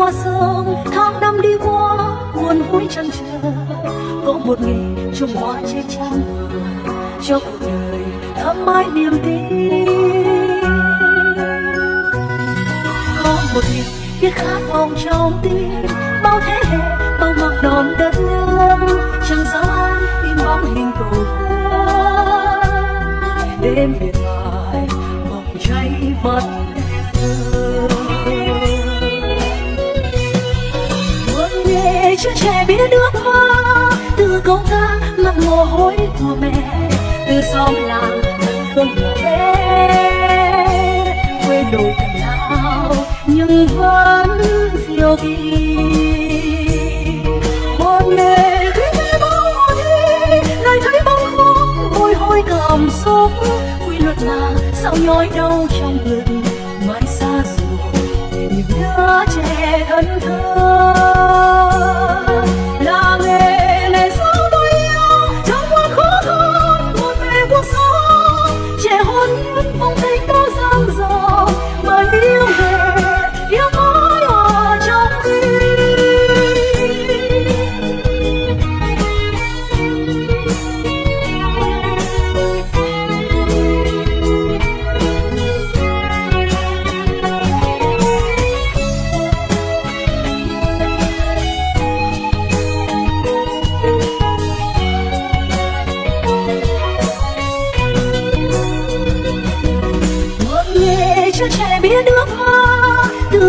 qua sông tháng năm đi qua buồn vui chăn trở. Có một nghề trồng hoa trên trăng cho cuộc đời thắm mãi niềm tin. Có một nghề biết khát vọng trong tim, bao thế hệ, bao mặc đòn đất nước chẳng dám ai in bóng hình tổ quốc. Đêm miệt mài bồng cháy mắt em thương nghề trẻ biết nước hoa từ câu ca mặt mồ hôi của mẹ, từ xóm làng thân thương bé quê đồi cần lao nhưng vẫn diệu kỳ. Một nghề khi nghe bóng hoa thi lại thấy bóng khúc bôi hôi cảm xúc quy luật là sao nhói đau trong ngực, mãi xa rồi nhớ trẻ thân thương.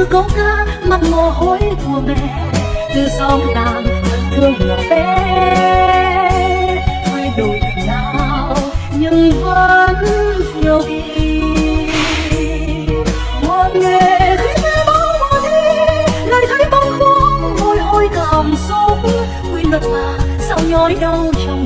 Từ câu ca mặt mồ hôi của mẹ. Từ xóm đàn thân thương nhỏ bé. Quê đổi nào nhưng vẫn yêu kỳ một nghề khi nghe bóng mùa thi lại thấy bóng khúc môi hôi cảm xúc. Quy luật là sao nhói đau trong